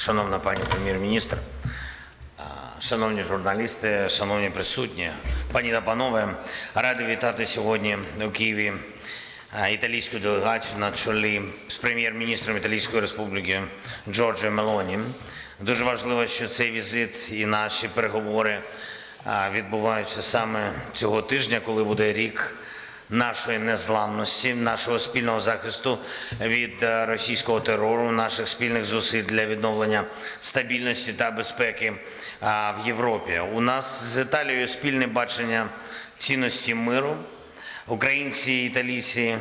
Шановна пані прем'єр-міністр, шановні журналісти, шановні присутні, пані та панове, радий вітати сьогодні у Києві італійську делегацію на чолі з прем'єр-міністром Італійської Республіки Джорджо Мелоні. Дуже важливо, що цей візит і наші переговори відбуваються саме цього тижня, коли буде рік нашої незламності, нашого спільного захисту від е, російського терору, наших спільних зусиль для відновлення стабільності та безпеки в Європі. У нас з Італією спільне бачення цінності миру. Українці, італійці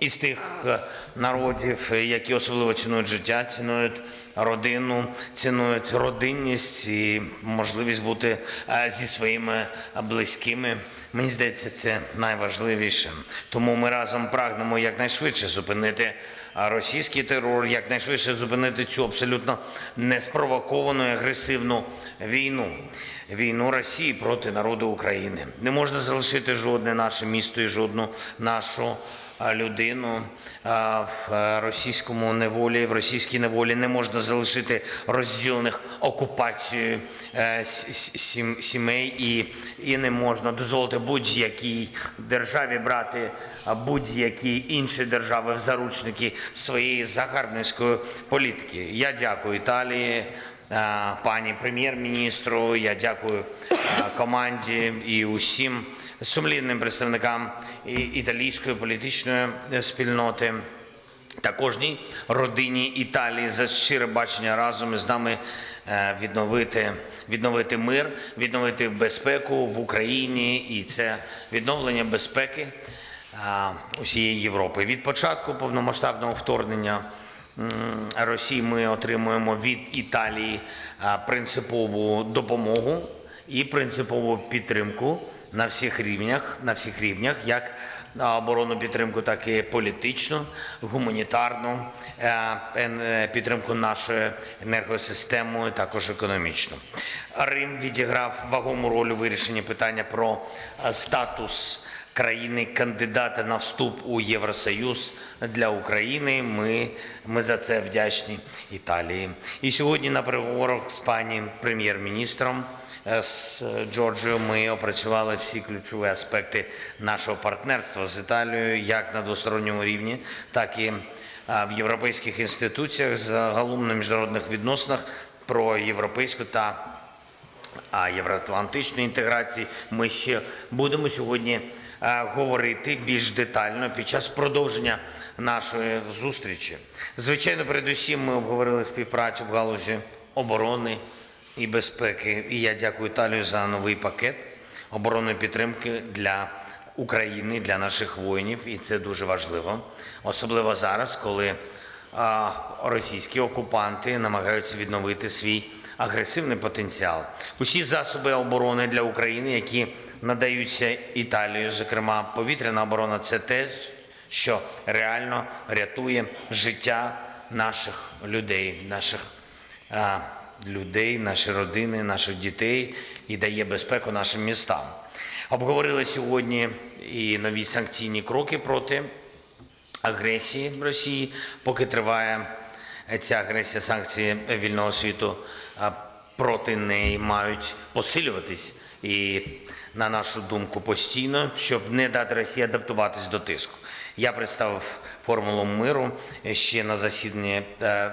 із тих е, народів, е, які особливо цінують життя, цінують родину, цінують родинність і можливість бути е, зі своїми близькими. Мені здається, це найважливіше. Тому ми разом прагнемо якнайшвидше зупинити російський терор, якнайшвидше зупинити цю абсолютно неспровоковану і агресивну війну. Війну Росії проти народу України. Не можна залишити жодне наше місто і жодну нашу людину в е, російському неволі, в російській неволі не можна залишити розділених окупацією е, сімей і, і не можна дозволити будь-якій державі брати будь-які інші держави в заручники своєї загарбницької політики. Я дякую Італії. е, Пані прем'єр-міністру, я дякую команді і усім сумлінним представникам італійської політичної е, спільноти та кожній родині Італії за щире бачення разом із нами е, відновити, відновити мир, відновити безпеку в Україні, і це відновлення безпеки усієї Європи. Від початку повномасштабного вторгнення Росії ми отримуємо від Італії принципову допомогу і принципову підтримку на всіх рівнях, на всіх рівнях, як на оборонну підтримку, так і політичну, гуманітарну е, е, підтримку нашої енергосистеми, також економічну. Рим відіграв вагому роль у вирішенні питання про е, статус країни кандидата на вступ у Євросоюз для України. Ми, ми за це вдячні Італії. І сьогодні на переговорах з пані прем'єр-міністром з Джорджією ми опрацювали всі ключові аспекти нашого партнерства з Італією, як на двосторонньому рівні, так і в європейських інституціях, загалом на міжнародних відносинах про європейську та а євроатлантичної інтеграції ми ще будемо сьогодні е, говорити більш детально під час продовження нашої зустрічі. Звичайно, передусім ми обговорили співпрацю в галузі оборони і безпеки. І я дякую Італію за новий пакет оборонної підтримки для України, для наших воїнів, і це дуже важливо, особливо зараз, коли російські окупанти намагаються відновити свій агресивний потенціал. Усі засоби оборони для України, які надаються Італією, зокрема повітряна оборона, це те, що реально рятує життя наших людей, наших людей, наші родини, наших дітей і дає безпеку нашим містам. Обговорили сьогодні і нові санкційні кроки проти агресії Росії, поки триває ця агресія, санкції вільного світу проти неї мають посилюватись і, на нашу думку, постійно, щоб не дати Росії адаптуватись до тиску. Я представив формулу миру ще на засіданні е,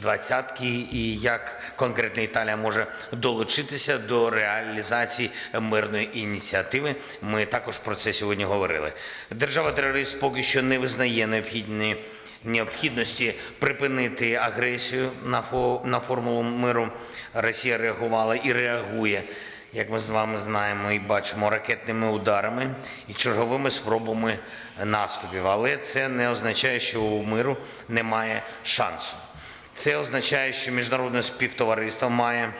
двадцятки, і як конкретно Італія може долучитися до реалізації мирної ініціативи. Ми також про це сьогодні говорили. Держава-терорист поки що не визнає необхідні необхідності припинити агресію на фо на формулу миру. Росія реагувала і реагує. Як ми з вами знаємо і бачимо, ракетними ударами і черговими спробами наступів. Але це не означає, що у миру немає шансу. Це означає, що міжнародне співтовариство має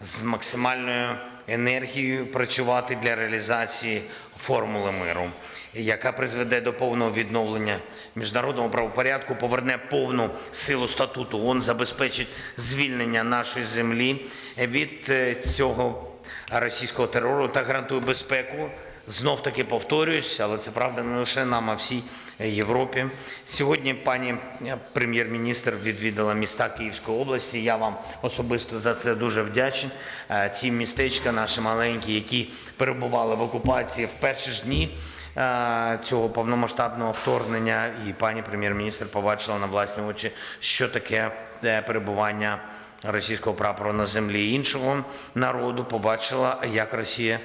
з максимальною енергією працювати для реалізації формули миру, яка призведе до повного відновлення міжнародного правопорядку, поверне повну силу статуту. ООН, забезпечить звільнення нашої землі від е, цього російського терору та гарантує безпеку знов таки повторююсь, але це правда не лише нам, а всій Європі. Сьогодні пані прем'єр-міністр відвідала міста Київської області. Я вам особисто за це дуже вдячний. Е, Ці містечка наші маленькі, які перебували в окупації в перші ж дні е, цього повномасштабного вторгнення, і пані прем'єр-міністр побачила на власні очі, що таке е, перебування російського прапору на землі іншого народу. Побачила, як Росія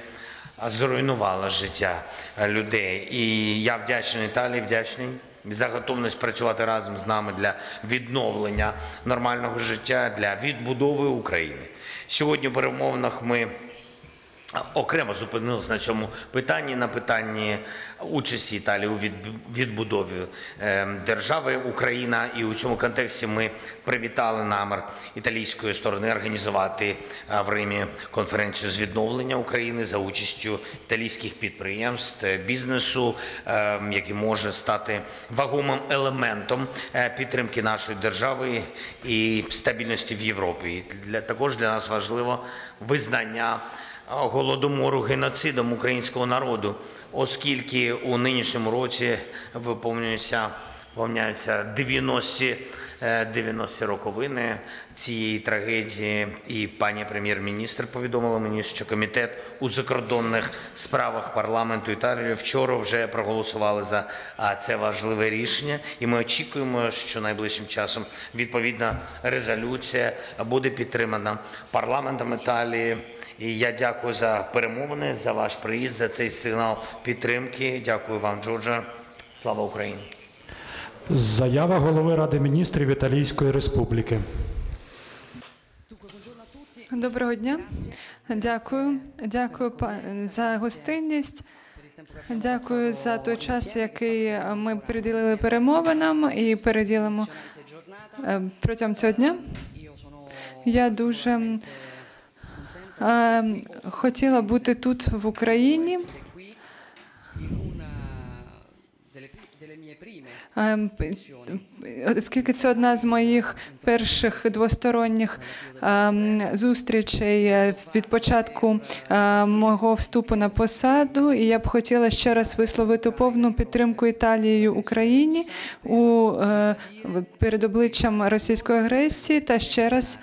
зруйнувала життя людей. І я вдячний Італії, вдячний за готовність працювати разом з нами для відновлення нормального життя, для відбудови України. Сьогодні в перемовинах ми окремо зупинилися на цьому питанні, на питанні участі Італії у відбудові е, держави Україна. І у цьому контексті ми привітали намір італійської сторони організувати е, в Римі конференцію з відновлення України за участю італійських підприємств, е, бізнесу, який може стати вагомим елементом підтримки нашої держави і стабільності в Європі. Для також для нас важливо визнання голодомору геноцидом українського народу, оскільки у нинішньому році виповнюються виповняються 90 е, 90 роковини цієї трагедії. І пані прем'єр-міністр повідомила мені, що комітет у закордонних справах парламенту Італії вчора вже проголосували за це важливе рішення. І ми очікуємо, що найближчим часом відповідна резолюція буде підтримана парламентом Італії. І я дякую за перемовини, за ваш приїзд, за цей сигнал підтримки. Дякую вам, Джорджа. Слава Україні! Заява голови Ради міністрів Італійської Республіки. Доброго дня. Дякую. Дякую па- за гостинність. Дякую за той час, який ми приділили перемовинам і переділимо е, протягом цього дня. Я дуже хотіла бути тут в Україні. Оскільки це одна з моїх перших двосторонніх ем, зустрічей е, від початку е, мого вступу на посаду, і я б хотіла ще раз висловити повну підтримку Італії Україні у е, перед обличчям російської агресії, та ще раз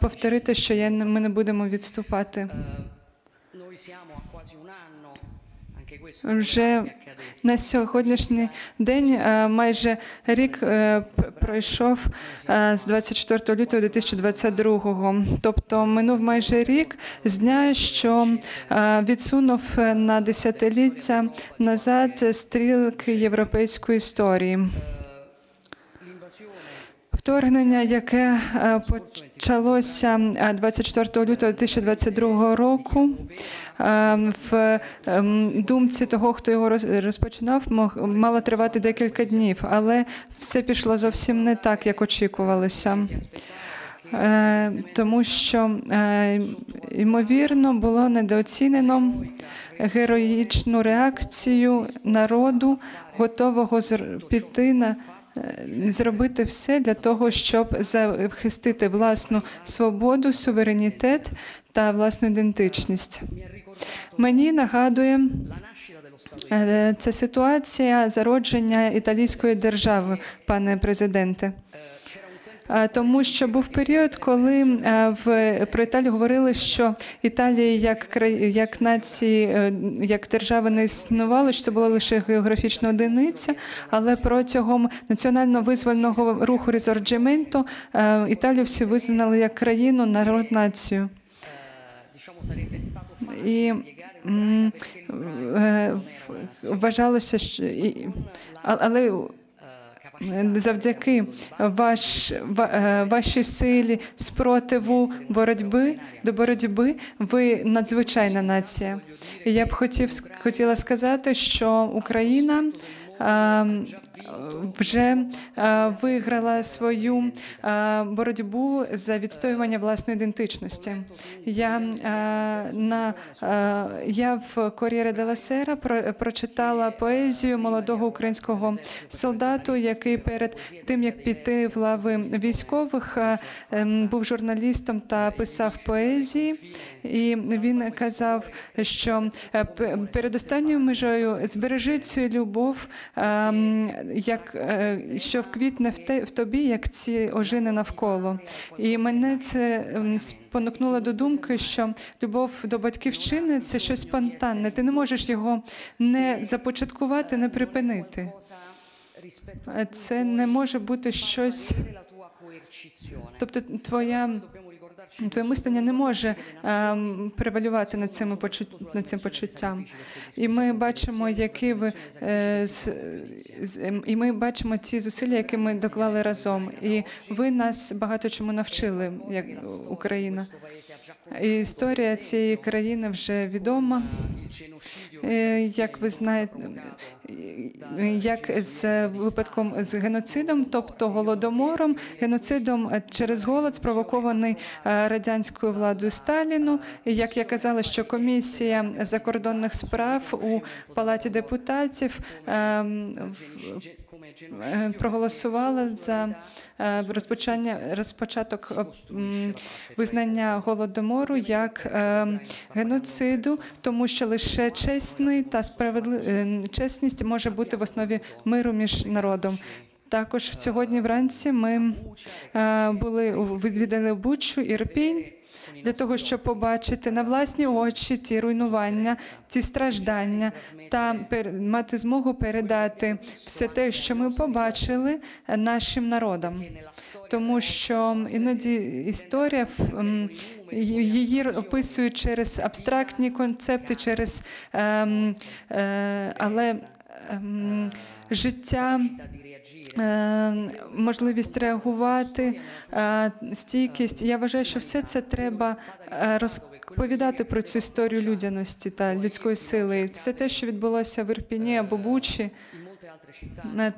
повторити, що я ми не будемо відступати. Вже на сьогоднішній день е, майже рік е, пройшов е, з 24 лютого 2022. Тобто минув майже рік з дня, що відсунув на десятиліття назад стрілки європейської історії. Вторгнення, яке е, почалося е, 24 лютого 2022 року, е, в ем, думці того, хто його роз- розпочинав, мало тривати декілька днів, але все пішло зовсім не так, як очікувалося. Е, Тому що, е, ймовірно, було недооцінено героїчну реакцію народу, готового піти на е, зробити все для того, щоб захистити власну свободу, суверенітет та власну ідентичність. Мені нагадує е, це ситуація зародження італійської держави, пане президенте. Е, Тому що був період, коли е, в про Італію говорили, що Італія як як нації, е, як держава не існувало, що це була лише географічна одиниця, але протягом національно-визвольного руху Різорджіменто е, Італію всі визнали як країну, народ, націю. І вважалося, що але завдяки ваш, ва- е, вашій силі спротиву боротьби до боротьби ви надзвичайна нація. І я б хотів хотіла сказати, що Україна. Вже е, виграла свою е, боротьбу за відстоювання власної ідентичності. Я, е, на, я в Corriere della Sera про- прочитала поезію молодого українського солдату, який перед тим як піти в лави військових ем, був журналістом та писав поезії. І він казав, що перед останньою межою збережи цю любов, ем, як е, що вквітне в те в тобі, як ці ожини навколо. І мене це спонукнуло до думки, що любов до батьківщини це щось спонтанне. Ти не можеш його не започаткувати, не припинити. Це не може бути щось, тобто твоя. Твоє мислення не може ем, превалювати над цим почут, над цим почуттям. І ми бачимо, які ви е, з, з, ем, і ми бачимо ці зусилля, які ми доклали разом. І ви нас багато чому навчили, як Україна. І історія цієї країни вже відома. Е, Як ви знаєте, як з випадком з геноцидом, тобто голодомором, геноцидом е, через голод, спровокований е, радянською владою Сталіну. Як я казала, що комісія закордонних справ у палаті депутатів ем, е, genocidio проголосувала за е, розпочання розпочаток е, визнання голодомору як е, геноциду, тому що лише чесний та справедли... чесність може бути в основі миру між народом. Також сьогодні вранці ми е, були відвідали Бучу, Ірпінь. Для того щоб побачити на власні очі ті руйнування, ці страждання, та мати змогу передати все те, що ми побачили нашим народам, тому що іноді історія її описують через абстрактні концепти, через ем, е, але ем, життя. Е, Можливість реагувати, е, стійкість. Я вважаю, що все це треба е, розповідати про цю історію людяності та людської сили. Все те, що відбулося в Ірпіні або Бучі,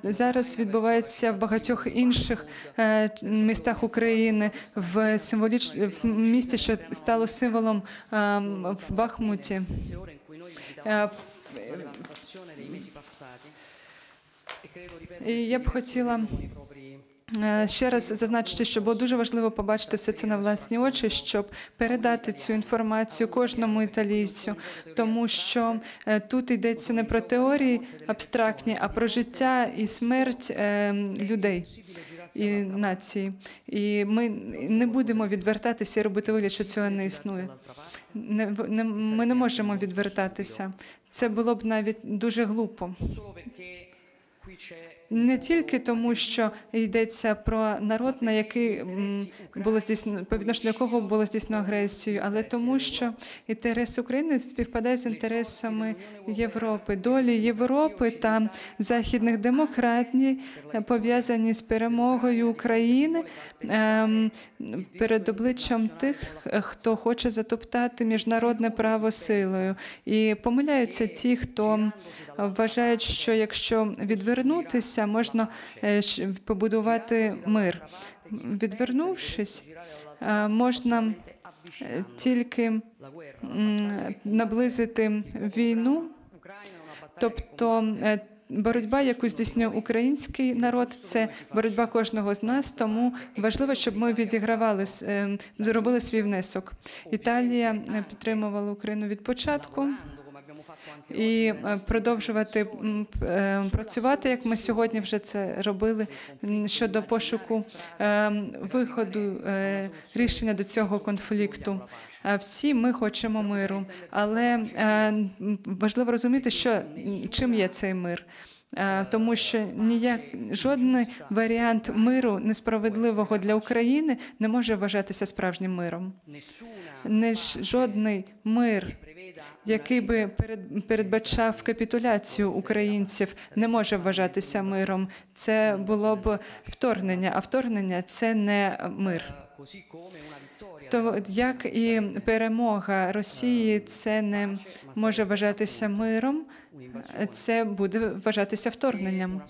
Зараз відбувається в багатьох інших містах України в символіч в місті, що стало символом ем, в Бахмуті. І я б хотіла е, ще раз зазначити, що було дуже важливо побачити все це на власні очі, щоб передати цю інформацію кожному італійцю, тому що е, тут йдеться не про теорії абстрактні, а про життя і смерть е, людей. І нації, і ми не будемо відвертатися і робити вигляд, що цього не існує. Не, не ми не можемо відвертатися. Це було б навіть дуже глупо. Не тільки тому, що йдеться про народ, на який було здійснено по відношенню якого було здійснено агресію, але тому, що інтерес України співпадає з інтересами Європи. Долі Європи та західних демократій пов'язані з перемогою України ем, перед обличчям тих, хто хоче затоптати міжнародне право силою. І помиляються ті, хто вважають, що якщо відвернутися, можна е, побудувати мир. Відвернувшись, е, можна е, тільки наблизити війну, тобто боротьба, яку здійснює український народ, це боротьба кожного з нас. Тому важливо, щоб ми відігравали зробили свій внесок. Італія підтримувала Україну від початку. І е, продовжувати м, п- е, працювати, як ми сьогодні вже це робили щодо пошуку е, виходу е, рішення до цього конфлікту. А Всі ми хочемо миру, але е, важливо розуміти, що чим є цей мир. Е, Тому що ніяк жодний варіант миру несправедливого для України не може вважатися справжнім миром. Не жодний мир який би перед- передбачав капітуляцію українців, не може вважатися миром. Це було б вторгнення, а вторгнення це не мир. То як і перемога Росії, це не може вважатися миром, це буде вважатися вторгненням.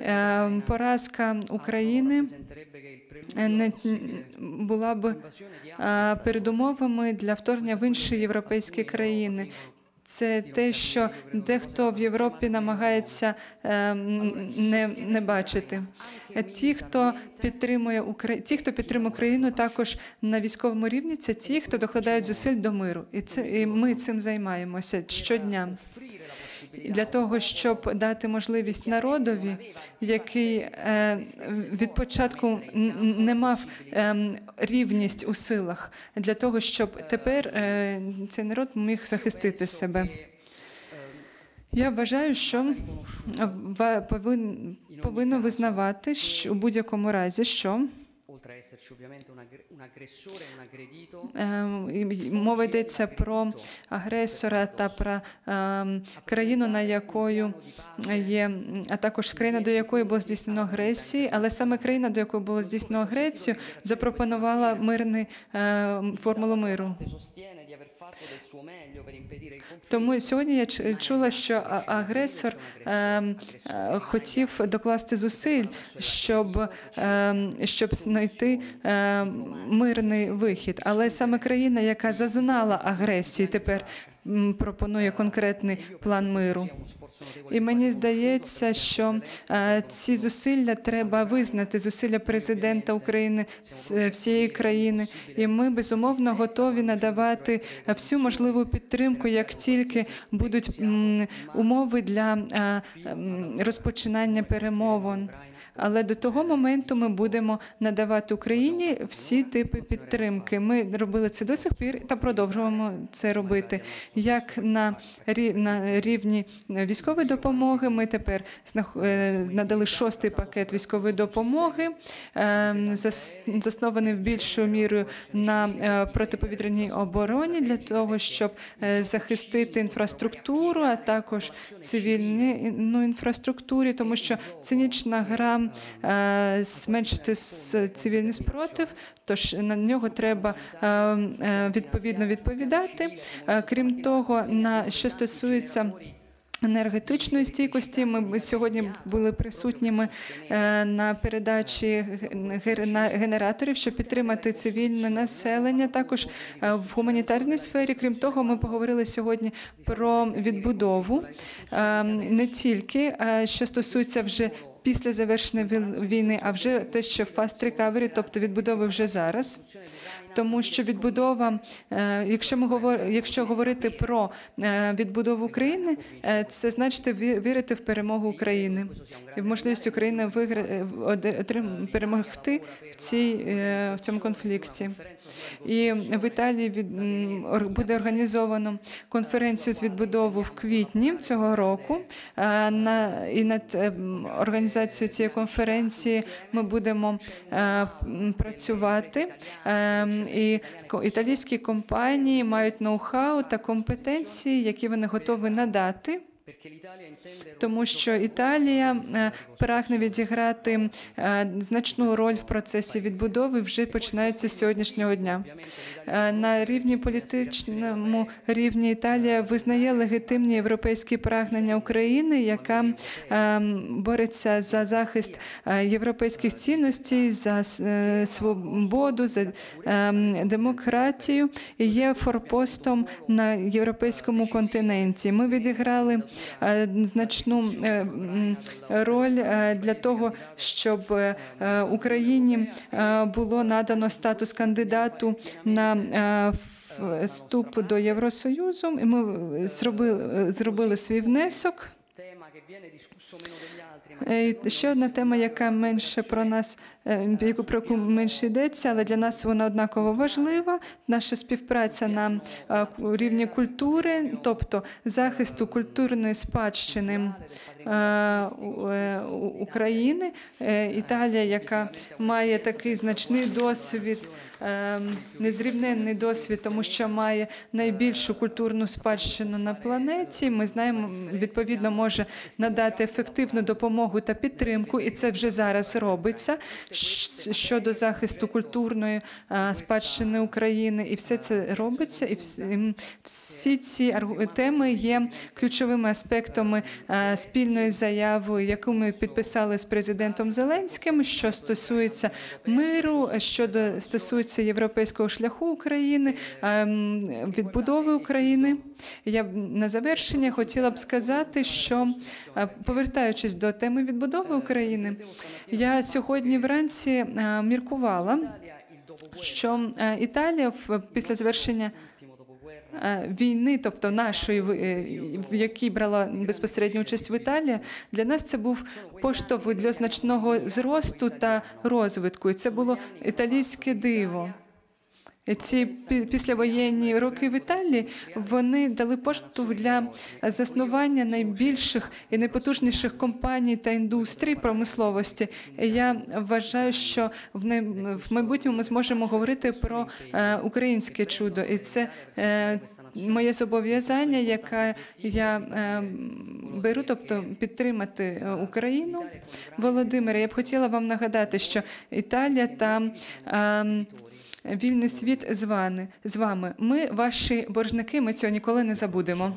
Е, Поразка України presenterebbe che il preludio е, не була б е, передумовами для вторгнення в інші європейські країни. Це те, що дехто в Європі намагається е, не, не бачити. Е, Ті, хто підтримує Укра... ті, хто підтримує Україну, також на військовому рівні, це ті, хто докладають зусиль до миру, і це і ми цим займаємося щодня. Для того щоб дати можливість народові, який е, від початку не мав ем, рівність у силах, для того, щоб тепер е, цей народ міг захистити себе. Я вважаю, що повинно визнавати що у будь-якому разі, що oltre a esserci ovviamente un, aggressore un aggredito, і- і Мова йдеться про агресора та про країну, на якою є, а також країна, до якої було здійснено агресії, але саме країна, до якої було здійснено агресію, запропонувала мирний ем, формулу миру. Тому сьогодні я чула, що агресор ем, е, хотів докласти зусиль, щоб, е, щоб знайти е, мирний вихід. Але саме країна, яка зазнала агресії, тепер пропонує конкретний план миру. І мені здається, що е, ці зусилля треба визнати, зусилля президента України е, всієї країни. І ми безумовно готові надавати всю можливу підтримку, як тільки будуть умови для е, розпочинання перемовин. Але до того моменту ми будемо надавати Україні всі типи підтримки. Ми робили це до сих пір та продовжуємо це робити. Як на рі- на рівні військової допомоги, ми тепер е, надали шостий пакет військової допомоги, е, заснований в більшою мірою на е, протиповітряній обороні для того, щоб захистити інфраструктуру, а також цивільну інфраструктурі, тому що цинічна гра е, зменшити цивільний спротив, тож на нього треба е, е, відповідно відповідати. Крім того, на що стосується енергетичної стійкості. Ми сьогодні були присутніми на передачі ге- генераторів, щоб підтримати цивільне населення. Також в гуманітарній сфері. Крім того, ми поговорили сьогодні про відбудову е, не тільки що стосується вже. Після завершення війни, а вже те, що fast recovery, тобто відбудови вже зараз, тому що відбудова, е, якщо ми говор, якщо говорити про е, відбудову України, е, це значить ві- вірити в перемогу України і в можливість України вигра... перемогти в цій в цьому конфлікті. І в Італії від буде організовано конференцію з відбудови в квітні цього року. Е, На і над е, організацією цієї конференції ми будемо е, працювати. І італійські компанії мають ноу-хау та компетенції, які вони готові надати. Тому що Італія е, прагне відіграти е, значну роль в процесі відбудови вже починається з сьогоднішнього дня. Е, На рівні політичному рівні Італія визнає легітимні європейські прагнення України, яка е, бореться за захист е, європейських цінностей, за е, свободу, за е, демократію. І є форпостом на європейському континенті. Ми відіграли е, значну е, роль е, для того, щоб е, е, Україні е, було надано статус кандидату на е, вступ до Євросоюзу. І ми зробили, зробили свій внесок. Е, Ще одна тема, яка менше про нас, е, про яку менше йдеться, але для нас вона однаково важлива. Наша співпраця на е, рівні культури, тобто захисту культурної спадщини України. Італія, яка має такий значний досвід. Е, Незрівненний досвід, тому що має найбільшу культурну спадщину на планеті. Ми знаємо, відповідно може надати ефективну допомогу та підтримку, і це вже зараз робиться, щодо захисту культурної е, спадщини України, і все це робиться. І всі ці теми є ключовими аспектами е, спільної заяви, яку ми підписали з президентом Зеленським, що стосується миру, що стосується європейського шляху України, ем, відбудови України. Я на завершення хотіла б сказати, що е, повертаючись до теми відбудови України, я сьогодні вранці е, міркувала, що е, Італія після завершення війни, тобто нашої, е, в якій брала безпосередню участь в Італії, для нас це був поштовх для значного зросту та розвитку. І це було італійське диво. Ці пі- післявоєнні роки в Італії вони дали поштовх для заснування найбільших і найпотужніших компаній та індустрій промисловості. Я вважаю, що в най- в майбутньому ми зможемо говорити про е, українське чудо, і це е, моє зобов'язання, яке я е, беру, тобто підтримати Україну. Володимире, я б хотіла вам нагадати, що Італія та ем, Вільний світ з вами. З вами. Ми ваші боржники. Ми цього ніколи не забудемо.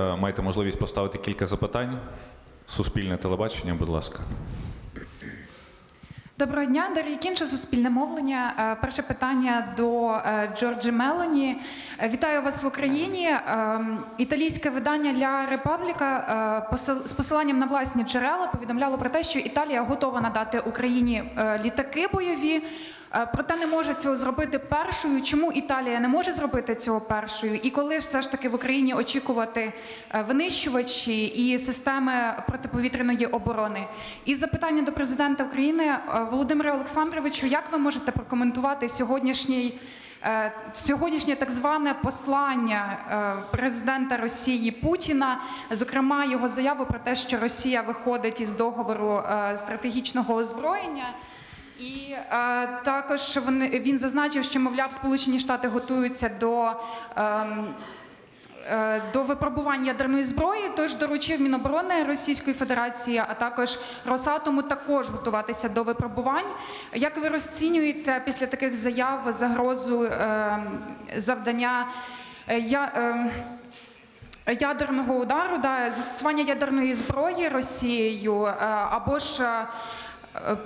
Е, Маєте можливість поставити кілька запитань. Суспільне телебачення, будь ласка. Доброго дня, Дар'я Кінша, суспільне мовлення. Е, Перше питання до е, Джорджі Мелоні. Вітаю вас в Україні. Італійське видання La Repubblica з посиланням на власні джерела повідомляло про те, що Італія готова надати Україні літаки бойові. Е, Проте не може цього зробити першою. Чому Італія не може зробити цього першою? І коли все ж таки в Україні очікувати е, винищувачі і системи протиповітряної оборони? І запитання до президента України е, Володимира Олександровичу, як ви можете прокоментувати сьогоднішній? Сьогоднішнє так зване послання президента Росії Путіна, зокрема його заяву про те, що Росія виходить із договору стратегічного озброєння. І е, також вони, він зазначив, що мовляв, Сполучені Штати готуються до. ем, е, До випробувань ядерної зброї, тож доручив Міноборони Російської Федерації, а також Росатому також готуватися до випробувань. Як ви розцінюєте після таких заяв загрозу е, завдання я, е, ядерного удару, да, застосування ядерної зброї Росією е, або ж е,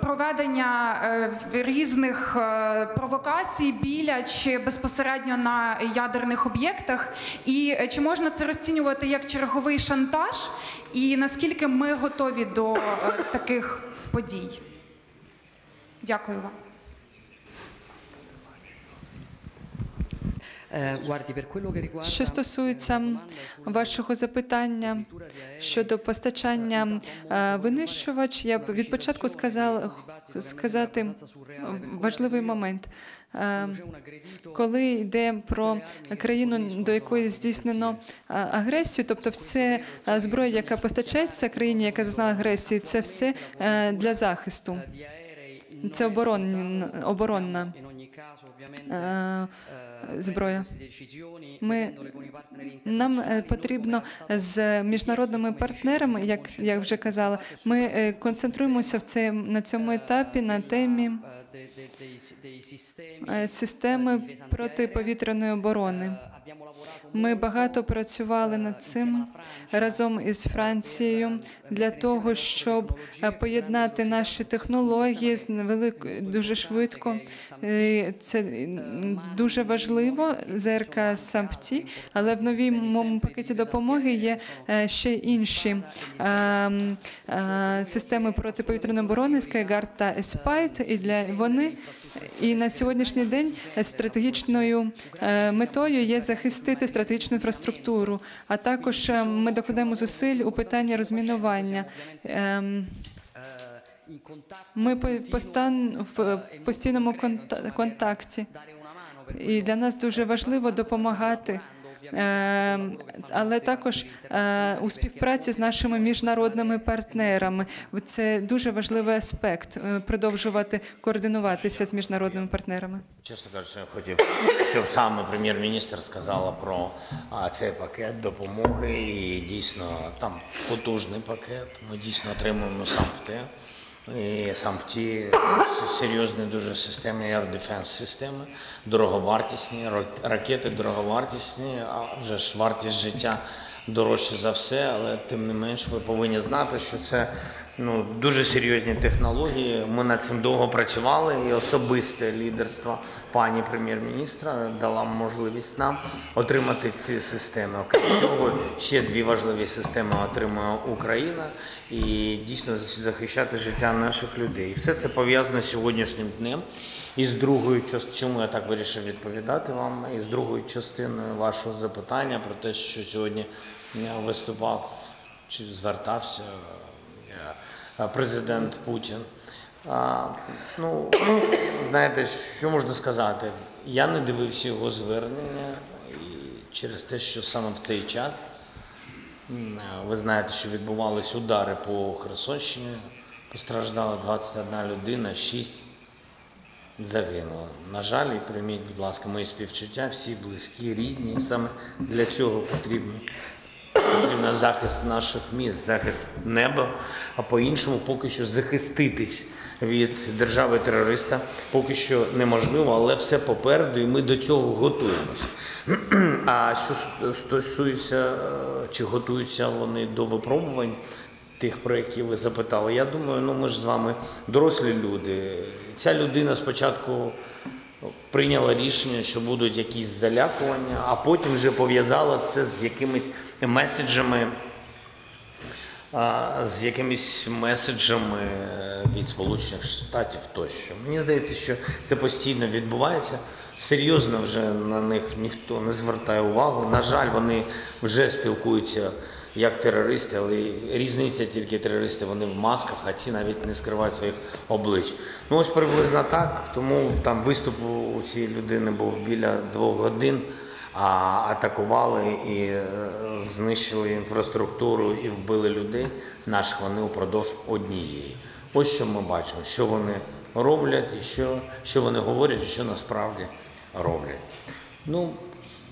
проведення е, різних е, провокацій біля чи безпосередньо на ядерних об'єктах, і е, чи можна це розцінювати як черговий шантаж, і наскільки ми готові до е, таких подій? Дякую вам. Що стосується вашого запитання щодо постачання е, винищувач, я б від початку сказала сказати важливий момент. Е, Коли йде про країну, до якої здійснено е, агресію, тобто все е, зброя, яка постачається країні, яка зазнала агресії, це все е, для захисту. Це оборонні, оборонна зброя. Ми нам е, потрібно з міжнародними партнерами, як я вже казала, ми е, концентруємося в це на цьому етапі на темі е, системи протиповітряної оборони. Ми багато працювали над цим разом із Францією для того, щоб е, поєднати наші технології дуже швидко. Це дуже важливо ЗРК SAMP/T, але в новому пакеті допомоги є е, ще інші е, системи протиповітряної оборони Skyguard та Aspide, і для вони і на сьогоднішній день стратегічною метою є захистити стратегічну інфраструктуру, а також е, ми докладемо зусиль у питанні розмінування. Ем, Ми в постійному конта- контакті, і для нас дуже важливо допомагати. Е, Але також е, у співпраці з нашими міжнародними партнерами це дуже важливий аспект е, продовжувати координуватися з міжнародними партнерами. Чесно кажучи, я хотів, щоб саме прем'єр-міністр сказала про цей пакет допомоги. І дійсно там потужний пакет. Ми дійсно отримуємо сам ПТ. І сам ті серйозні дуже системи Air Defense системи, дороговартісні, ра- ракети дороговартісні, а вже ж вартість життя дорожче за все, але тим не менш ви повинні знати, що це ну, дуже серйозні технології. Ми над цим довго працювали, і особисте лідерство пані прем'єр-міністра дала можливість нам отримати ці системи. Окрім цього, ще дві важливі системи отримує Україна і дійсно захищати життя наших людей. І все це пов'язано з сьогоднішнім днем. І з другою частиною, чому я так вирішив відповідати вам, і з другою частиною вашого запитання про те, що сьогодні я виступав чи звертався е, президент Путін. А, ну, знаєте, що можна сказати? Я не дивився його звернення і через те, що саме в цей час е, ви знаєте, що відбувалися удари по Херсонщині, постраждала 21 людина, 6 загинуло. На жаль, і прийміть, будь ласка, мої співчуття, всі близькі, рідні. Саме для цього потрібно, потрібен захист наших міст, захист неба, а по-іншому поки що захиститись від держави-терориста поки що неможливо, але все попереду, і ми до цього готуємося. А що стосується, чи готуються вони до випробувань, тих, про які ви запитали. Я думаю, ну ми ж з вами дорослі люди. Ця людина спочатку прийняла рішення, що будуть якісь залякування, а потім вже пов'язала це з якимись меседжами, з якимись меседжами від Сполучених Штатів тощо. Мені здається, що це постійно відбувається. Серйозно вже на них ніхто не звертає увагу. На жаль, вони вже спілкуються як терористи, але різниця тільки терористи, вони в масках, а ці навіть не скривають своїх облич. Ну ось приблизно так. Тому там виступ у цієї людини був біля двох годин, а атакували і е, знищили інфраструктуру і вбили людей наших вони упродовж однієї. Ось що ми бачимо, що вони роблять, і що, що вони говорять, і що насправді роблять. Ну,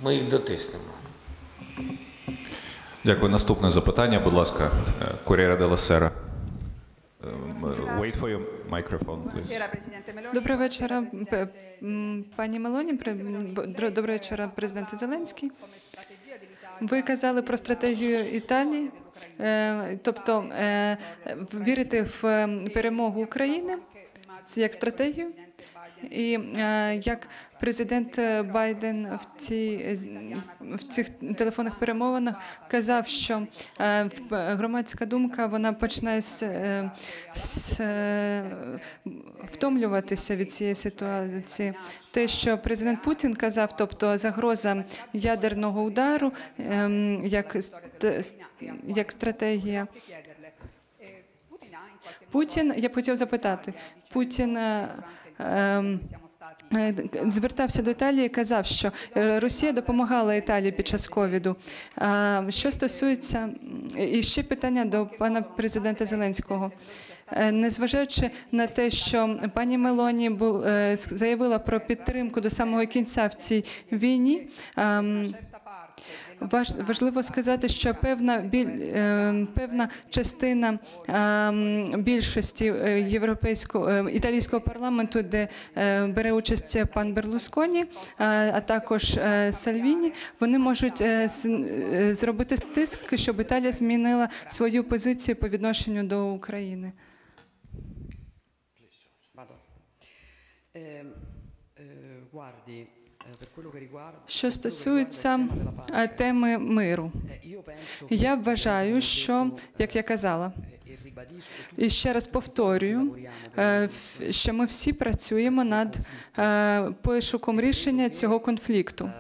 ми їх дотиснемо. Дякую. Наступне запитання, будь ласка, Курєра де Сера. Wait for your microphone, please. Доброго вечора, пані Мелоні. Доброго вечора, президент Зеленський. Ви казали про стратегію Італії, е, тобто е, вірити в е, перемогу України як стратегію. І е, як президент е, Байден в ці е, в цих телефонних перемовинах казав, що е, громадська думка вона починає з, з, втомлюватися від цієї ситуації. Те, що президент Путін казав, тобто загроза ядерного удару, ем, як як стратегія. Путін, я б хотів запитати, Путін. ем, Звертався до Італії і казав, що е, Росія допомагала Італії під час ковіду. Що стосується і ще питання до пана президента Зеленського. Е, Незважаючи на те, що пані Мелоні е, заявила про підтримку до самого кінця в цій війні. Ем, Важ, важливо сказати, що певна біль, е, певна частина е, більшості е, європейського е, італійського парламенту, де е, бере участь пан Берлусконі, а також Сальвіні, вони можуть зробити тиск, щоб Італія змінила свою позицію по відношенню до України. Vado. Eh, eh, guardi, Що стосується е, теми миру, penso я вважаю, що як я казала, e І ще раз повторюю, е, що ми всі працюємо над е, пошуком рішення цього конфлікту.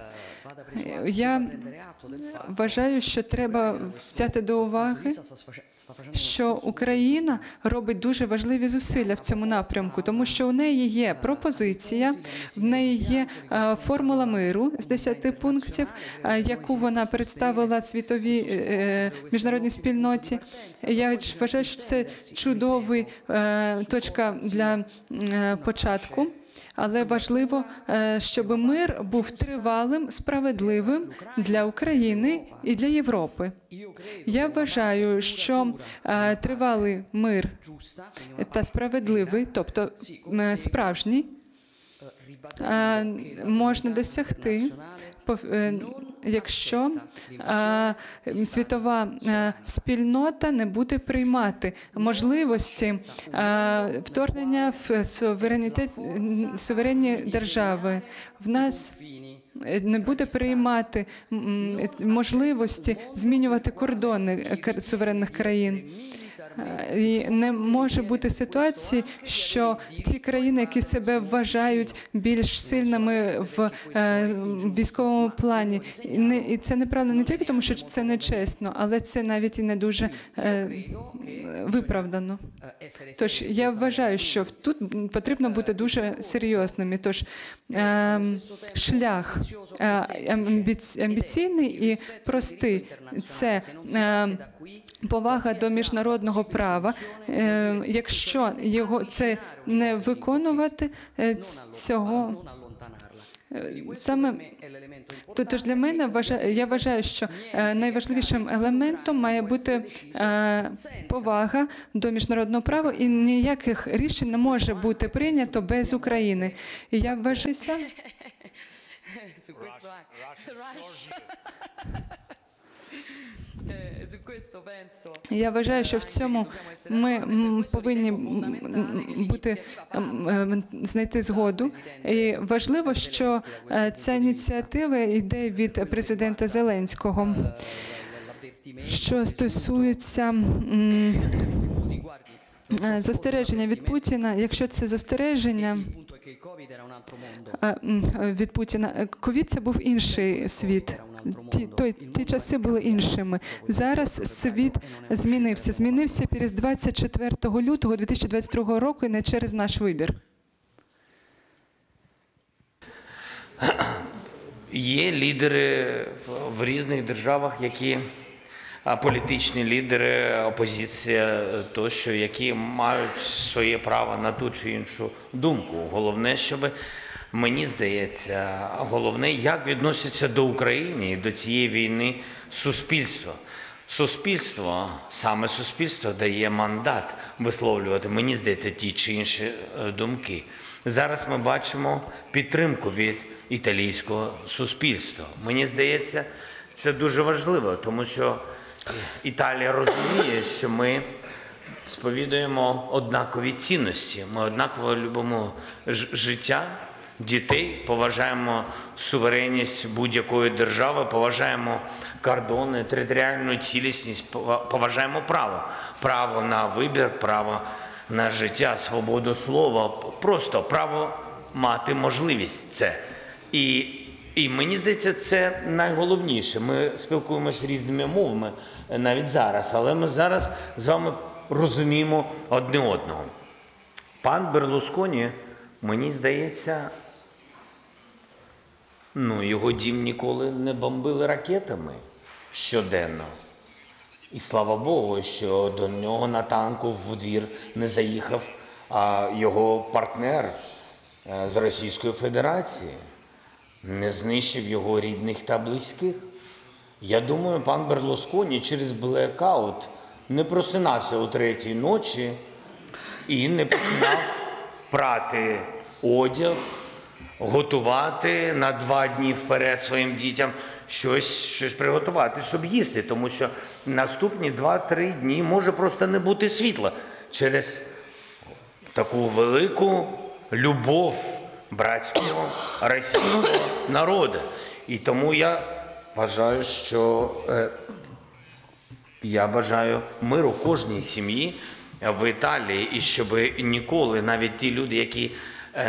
Е, Я вважаю, що треба взяти до уваги, що Україна робить дуже важливі зусилля в цьому напрямку, тому що у неї є пропозиція, в неї є е, формула миру з 10 пунктів, е, яку вона представила світовій е, міжнародній спільноті. Я вважаю, що це чудовий точка для початку. Але важливо, е, щоб мир був тривалим, справедливим для України і для Європи. Я вважаю, що е, тривалий мир та справедливий, тобто справжній, е, можна досягти, якщо е, світова е, спільнота не буде приймати можливості е, вторгнення в суверенітет суверенні держави. В нас не буде приймати е, можливості змінювати кордони суверенних країн. Е, І не може бути ситуації, що ті країни, які себе вважають більш сильними в е, військовому плані, і не це неправильно не тільки тому, що це нечесно, але це навіть і не дуже е, виправдано. Тож я вважаю, що тут потрібно бути дуже серйозними. Тож шлях амбіційний і простий це. Повага до міжнародного права. Е, Якщо його це не виконувати, е, цього е, саме то тож для мене вважаю, я вважаю, що найважливішим елементом має бути повага до міжнародного права, і ніяких рішень не може бути прийнято без України. І я вважаю, я вважаю, що в цьому ми повинні бути знайти згоду. І важливо, що е, ця ініціатива йде від президента Зеленського. Що стосується е, застереження від Путіна, якщо це застереження е, від Путіна, ковід це був інший світ. Ті, той, ті часи були іншими. Зараз світ змінився. Змінився через 24 лютого 2022 року і не через наш вибір. Є лідери в різних державах, які політичні лідери, опозиція тощо, які мають своє право на ту чи іншу думку. Головне, щоб мені здається, головне, як відносяться до України і до цієї війни суспільство. Суспільство, саме суспільство дає мандат висловлювати, мені здається, ті чи інші е, думки. Зараз ми бачимо підтримку від італійського суспільства. Мені здається, це дуже важливо, тому що Італія розуміє, що ми сповідуємо однакові цінності. Ми однаково любимо життя, дітей, поважаємо суверенність будь-якої держави, поважаємо кордони, територіальну цілісність, поважаємо право, право на вибір, право на життя, свободу слова, просто право мати можливість це. І і мені здається, це найголовніше. Ми спілкуємося різними мовами навіть зараз, але ми зараз з вами розуміємо одне одного. Пан Берлусконі, мені здається, ну, його дім ніколи не бомбили ракетами щоденно. І слава Богу, що до нього на танку в двір не заїхав а його партнер е, з Російської Федерації, не знищив його рідних та близьких. Я думаю, пан Берлусконі через блекаут не просинався о третій ночі і не починав прати одяг, готувати на два дні вперед своїм дітям щось, щось приготувати, щоб їсти, тому що наступні два-три дні може просто не бути світла. Через таку велику любов братського російського народу. І тому я вважаю, що е, я бажаю миру кожній сім'ї в Італії, і щоб ніколи навіть ті люди, які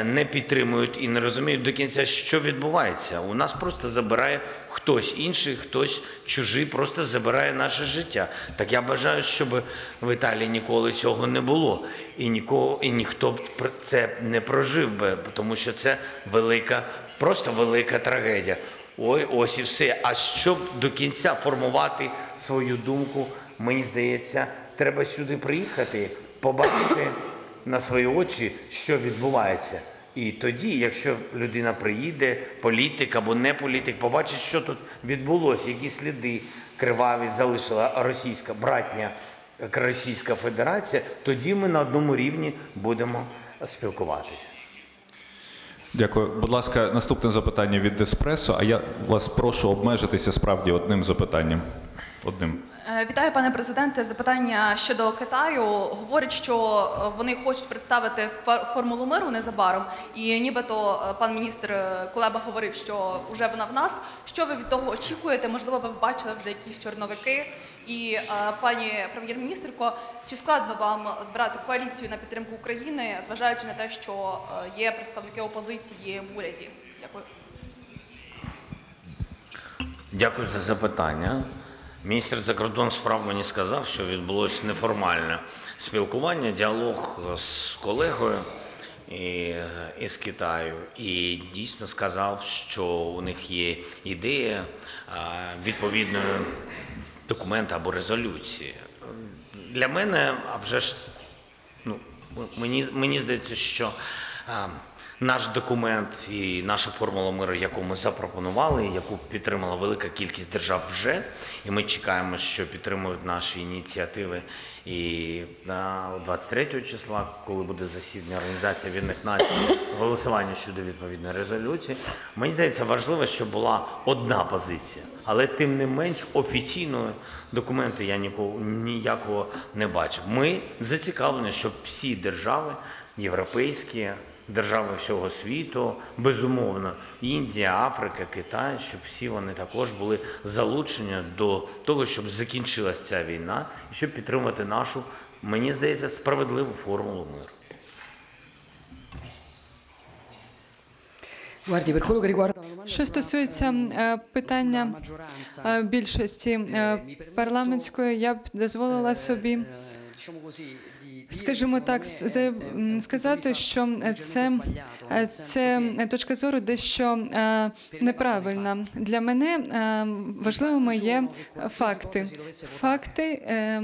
не підтримують і не розуміють до кінця, що відбувається. У нас просто забирає хтось інший, хтось чужий, просто забирає наше життя. Так я бажаю, щоб в Італії ніколи цього не було. І нікого, і ніхто б це не прожив би, тому що це велика, просто велика трагедія. Ой, ось і все. А щоб до кінця формувати свою думку, мені здається, треба сюди приїхати, побачити на свої очі, що відбувається. І тоді, якщо людина приїде, політик або не політик, побачить, що тут відбулося, які сліди криваві залишила російська братня Російська Федерація, тоді ми на одному рівні будемо спілкуватись. Дякую. Будь ласка, наступне запитання від Еспресо, а я вас прошу обмежитися справді одним запитанням. Одним. Е, Вітаю, пане президенте. Запитання щодо Китаю. Говорять, що е, вони хочуть представити фор- формулу миру незабаром, і нібито е, пан міністр Кулеба говорив, що вже вона в нас. Що ви від того очікуєте? Можливо, ви бачили вже якісь чорновики. І пані прем'єр-міністрко, чи складно вам збирати коаліцію на підтримку України, зважаючи на те, що є представники опозиції в уряді? Дякую. Дякую за запитання. Міністр закордонних справ мені сказав, що відбулося неформальне спілкування, діалог з колегою із Китаю. І дійсно сказав, що у них є ідея відповідної документа або резолюції. Для мене, а вже ж Ну, мені, мені здається, що наш документ і наша формула миру, яку ми запропонували, яку підтримала велика кількість держав вже, і ми чекаємо, що підтримують наші ініціативи. І на 23 числа, коли буде засідання Організації Об'єднаних Націй, голосування щодо відповідної резолюції, мені здається, важливо, щоб була одна позиція, але тим не менш офіційної документи я нікого ніякого не бачив. Ми зацікавлені, щоб всі держави європейські, держави всього світу, безумовно, Індія, Африка, Китай, щоб всі вони також були залучені до того, щоб закінчилася ця війна, і щоб підтримати нашу, мені здається, справедливу формулу миру. Що стосується е, питання е, більшості е, парламентської, я б дозволила собі, eh, скажімо так, сказати, що це, е, це точка зору дещо е, неправильна. Для мене е, важливими є факти. Факти, е,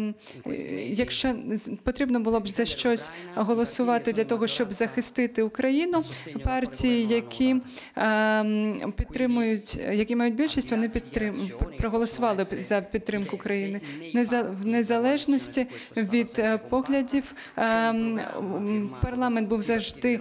якщо потрібно було б за щось голосувати для того, щоб захистити Україну, партії, які е, підтримують, які мають більшість, вони підтрим проголосували за підтримку України. Неза- в незалежності від е, поглядів е, парламент був завжди.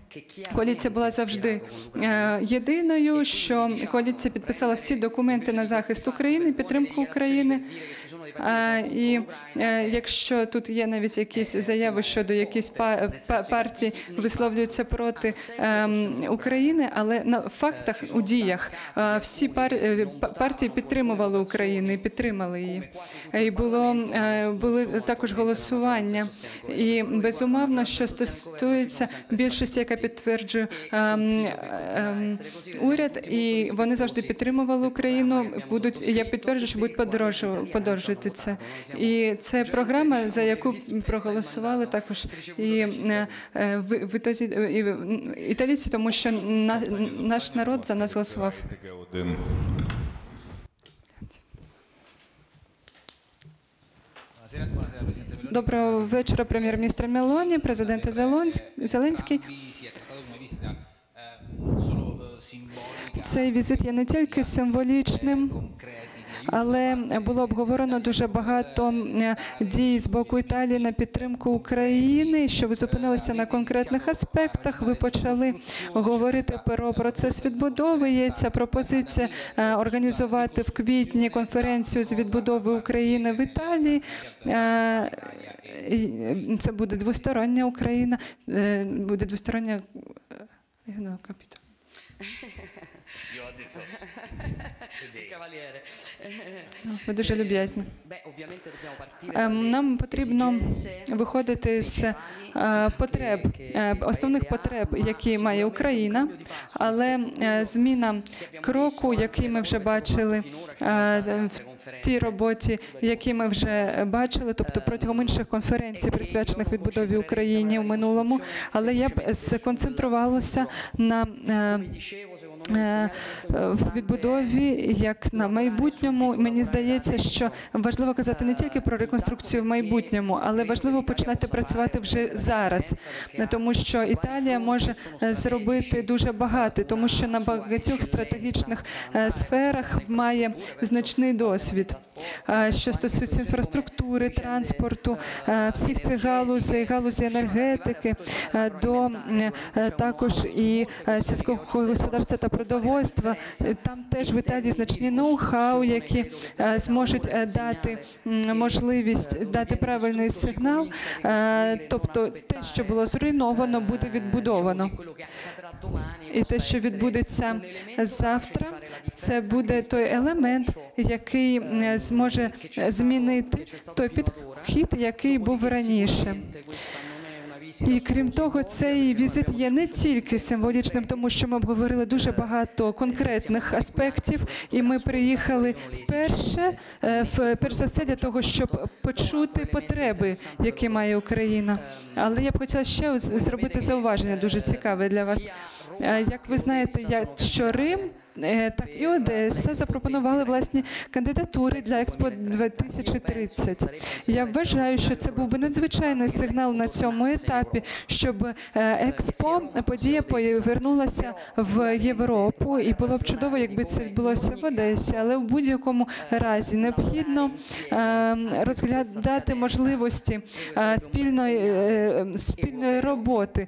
Коаліція була завжди е, єдиною, що коаліція підписала всі документи на захист України, підтримку України. І е, якщо тут є навіть якісь заяви щодо якісь па- па- висловлюються проти ем, України, але на фактах у діях е, всі пар- партії підтримували Україну і підтримали її. І було були також голосування. І безумовно, що стосується більшості, яка підтверджує ем, ем, уряд, і вони завжди підтримували Україну. Будуть я підтверджую, що будуть подорожу- подорожувати це. І це програма, за яку проголосували також і е, е, в, в ітозі і італійці, тому що на, наш народ за нас голосував. Таке один. Доброго вечора, прем'єр-міністр Мелоні, президент Зеленсь- Зеленський. Цей візит є не тільки символічним, але було обговорено дуже багато е, дій з боку Італії на підтримку України. Що ви зупинилися на конкретних аспектах? Ви почали говорити про процес відбудови. Є ця пропозиція е, організувати в квітні конференцію з відбудови України в Італії. Е, Це буде двостороння Україна, буде двостороння капітал. Ви дуже люб'язні. Нам потрібно виходити з е, потреб, е, основних потреб, які має Україна, але е, зміна кроку, який ми вже бачили е, в тій роботі, які ми вже бачили, тобто протягом інших конференцій, присвячених відбудові України в минулому. Але я б сконцентрувалася на е, е, в відбудові, як на майбутньому. Мені здається, що важливо казати не тільки про реконструкцію в майбутньому, але важливо починати працювати вже зараз, тому що Італія може е, зробити дуже багато, тому що на багатьох стратегічних е, сферах має значний досвід. Е, Що стосується інфраструктури, транспорту, е, всіх цих галузей, галузі енергетики, е, до е, також і е, сільського господарства та продовольства. Там теж в Італії значні ноу-хау, які е, зможуть е, дати можливість дати правильний сигнал. Е, Тобто те, що було зруйновано, буде відбудовано. І те, що відбудеться завтра, це буде той елемент, який зможе змінити той підхід, який був раніше. І крім того, цей візит є не тільки символічним, тому що ми обговорили дуже багато конкретних аспектів, і ми приїхали вперше, е, перш за все для того, щоб почути потреби, які має Україна. Але я б хотіла ще зробити зауваження дуже цікаве для вас. Е, Як ви знаєте, я що Рим. Е, Так і Одеса запропонували власні кандидатури для Експо 2030. Я вважаю, що це був би надзвичайний сигнал на цьому етапі, щоб е, Експо подія повернулася в Європу, і було б чудово, якби це відбулося в Одесі. Але в будь-якому разі необхідно е, розглядати можливості спільної спільної роботи,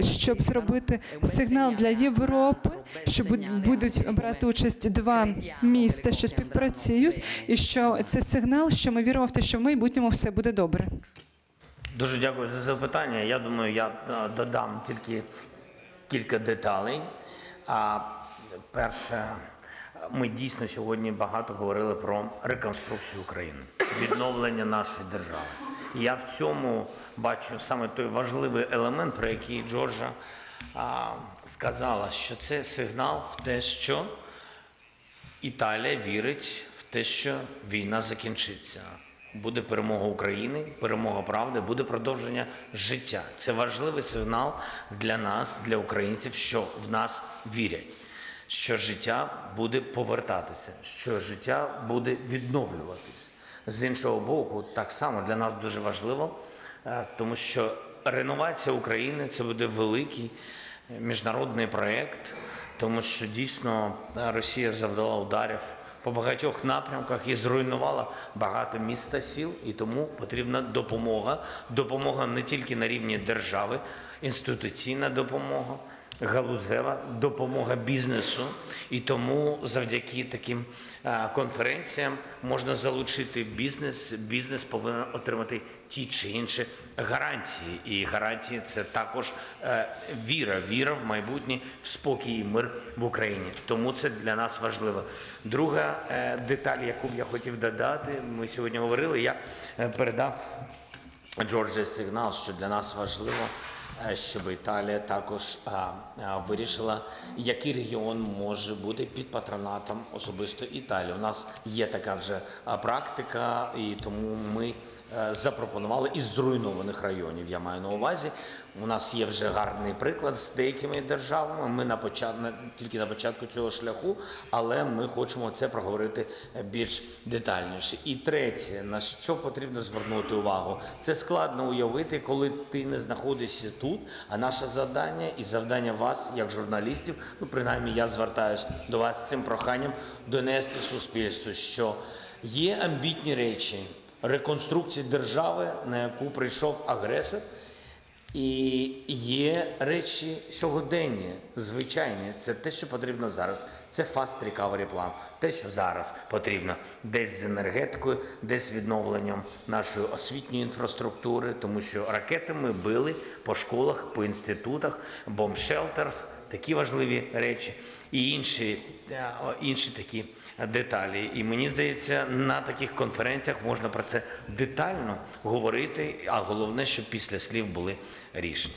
щоб зробити сигнал для Європи, що буд- будуть брати участь два міста, що співпрацюють, і що це сигнал, що ми віримо в те, що в майбутньому все буде добре. Дуже дякую за запитання. Я думаю, я е, додам тільки кілька деталей. А перше, ми дійсно сьогодні багато говорили про реконструкцію України, відновлення нашої держави. Я в цьому бачу саме той важливий елемент, про який Джорджа сказала, що це сигнал в те, що Італія вірить в те, що війна закінчиться. Буде перемога України, перемога правди, буде продовження життя. Це важливий сигнал для нас, для українців, що в нас вірять, що життя буде повертатися, що життя буде відновлюватись. З іншого боку, так само для нас дуже важливо, е, тому що реновація України це буде великий е, міжнародний проєкт, тому що дійсно е, Росія завдала ударів по багатьох напрямках і зруйнувала багато міст та сіл, і тому потрібна допомога. Допомога не тільки на рівні держави, інституційна допомога, галузева допомога бізнесу. І тому завдяки таким конференціям можна залучити бізнес. Бізнес повинен отримати ті чи інші гарантії. І гарантії це також е, віра, віра в майбутнє, в спокій і мир в Україні. Тому це для нас важливо. Друга е, деталь, яку я хотів додати, ми сьогодні говорили. Я е, передав Джорджі сигнал, що для нас важливо, щоб Італія також вирішила, який регіон може бути під патронатом особисто Італії. У нас є така вже практика, і тому ми е, запропонували із зруйнованих районів. Я маю на увазі. У нас є вже гарний приклад з деякими державами. Ми на початку тільки на початку цього шляху, але ми хочемо це проговорити е, більш детальніше. І третє, на що потрібно звернути увагу, це складно уявити, коли ти не знаходишся тут. А наше завдання і завдання вас, як журналістів, ну принаймні я звертаюся до вас з цим проханням донести суспільству, що є амбітні речі реконструкції держави, на яку прийшов агресор. І є речі сьогодення, звичайні. Це те, що потрібно зараз. Це fast recovery план. Те, що зараз потрібно десь з енергетикою, десь з відновленням нашої освітньої інфраструктури, тому що ракети ми били по школах, по інститутах, бомб-шелтерс, такі важливі речі, і інші, е, інші такі деталі. І мені здається, на таких конференціях можна про це детально говорити, а головне, щоб після слів були рішення.